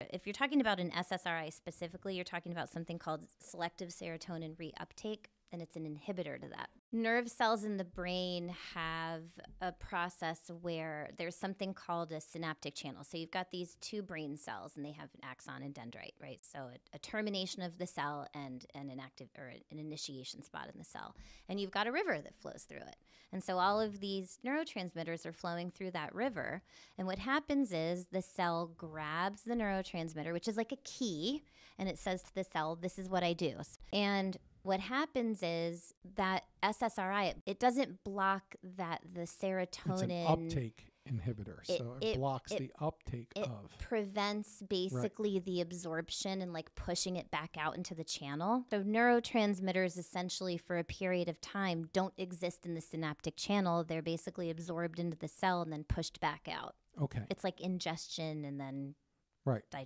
If you're talking about an SSRI specifically, you're talking about something called selective serotonin reuptake, and it's an inhibitor to that. Nerve cells in the brain have a process where there's something called a synaptic channel. So you've got these two brain cells, and they have an axon and dendrite, right? So a, a termination of the cell and, and an active or an initiation spot in the cell. And you've got a river that flows through it. And so all of these neurotransmitters are flowing through that river. And what happens is the cell grabs the neurotransmitter, which is like a key, and it says to the cell, This is what I do. And what happens is that SSRI it doesn't block that the serotonin It's an uptake inhibitor, It- so it, it- blocks it- the uptake it of. prevents basically the absorption and like pushing it back out into the channel. So neurotransmitters essentially for a period of time don't exist in the synaptic channel. They're basically absorbed into the cell and then pushed back out. Okay, It's like ingestion and then right. digestion.